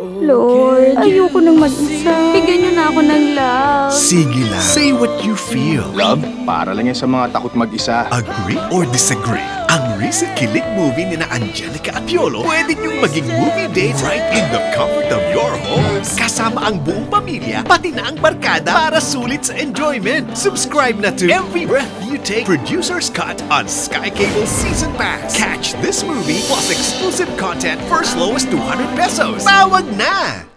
Lord, ayoko nang mag-isa. Bigyan niyo na ako ng love. Sige lang. Say what you feel. Love, para lang yan sa mga takot mag-isa. Agree or disagree? Ang recent kilig movie ni na Angelica at Piolo pwede niyong maging movie date right in the comfort of. Kasama ang buong pamilya, pati na ang barkada para sulit sa enjoyment. Subscribe na to Every Breath You Take Producer's Cut on Sky Cable Season Pass. Catch this movie plus exclusive content for as low as 200 pesos. Tawag na!